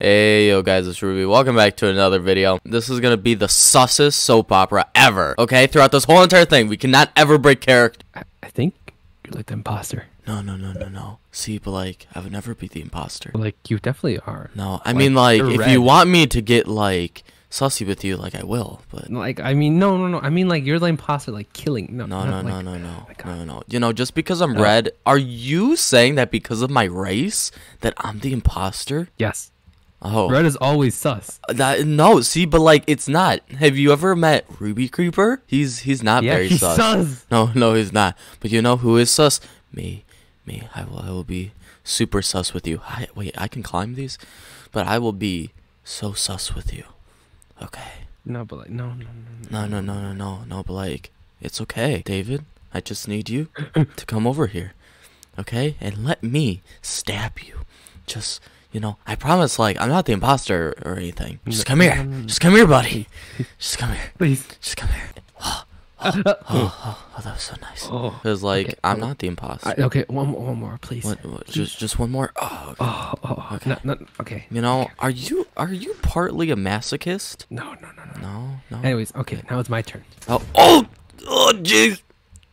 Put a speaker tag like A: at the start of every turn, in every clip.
A: Hey yo guys, it's Ruby. Welcome back to another video. This is gonna be the sussest soap opera ever. Okay, throughout this whole entire thing, we cannot ever break character.
B: I, I think you're like the imposter.
A: No, no, no, no, no. See, but like, I would never be the imposter.
B: Like you definitely are.
A: No, I
B: Like,
A: mean like, if
B: red.
A: you want me to get like sussy with you, like I will. But
B: Like I mean, no, no, no. I mean like you're the imposter, like killing. No,
A: no, no, no,
B: like-
A: no, no,
B: Oh
A: no, no. You know, just because I'm
B: No.
A: red, are you saying that because of my race that I'm the imposter?
B: Yes,
A: Oh,
B: red is always sus.
A: Uh, that no, see, but like it's not. Have you ever met Ruby Creeper? He's he's not
B: yeah,
A: very
B: he's
A: sus.
B: sus.
A: No, no, he's not. But you know who is sus? Me, me. I will I will be super sus with you. I, wait, I can climb these, but I will be so sus with you. Okay.
B: No, but like no, no, no.
A: No, no, no, no, no, no. But like it's okay, David. I just need you to come over here, okay, and let me stab you. Just you know, I promise. Like I'm not the imposter or anything. Just come here. Just come here, buddy. Just come here.
B: Please.
A: Just come here. Oh, oh, oh, oh, that was so nice.
B: Oh.
A: Cause like
B: okay,
A: I'm
B: oh,
A: not the imposter.
B: I, okay, one, more- one more, please.
A: What, what, just just one more. Oh, okay.
B: Oh, oh, oh.
A: Okay.
B: no, no, okay.
A: you know, are you are you partly a masochist?
B: No, no, no, no.
A: No, no.
B: Anyways, okay, now it's my turn.
A: Oh, oh, oh, jeez.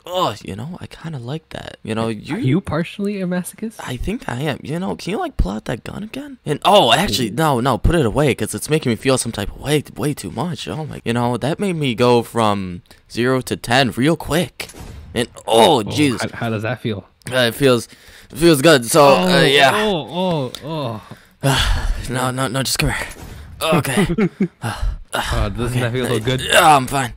A: Oh, you know, I kind of like that. You know, you.
B: Are you partially a masochist?
A: I think I am. You know, can you like pull out that gun again? And oh, actually, no, no, put it away because it's making me feel some type of way, way too much. Oh my, you know, that made me go from zero to ten real quick. And oh,
B: Oh,
A: jeez,
B: how, how does that feel?
A: uh, it feels, it feels good. So uh, yeah,
B: Oh, oh, oh.
A: no, no, no, just come here. Okay,
B: Oh, doesn't that feel so good?
A: yeah, I'm fine.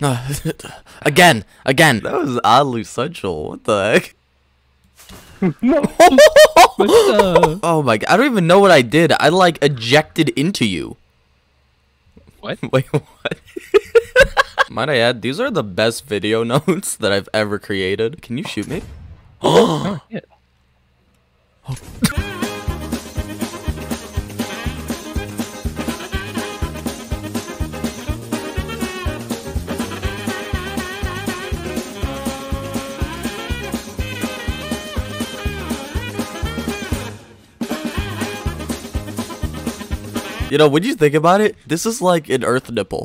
A: No, again, again. That was oddly sensual. What the heck?
B: no. What the-
A: Oh my god, I don't even know what I did. I like ejected into you.
B: What?
A: Wait, what? Might I add, these are the best video notes that I've ever created. Can you shoot me?
B: Oh, yeah.
A: You know, when you think about it, this is like an earth nipple.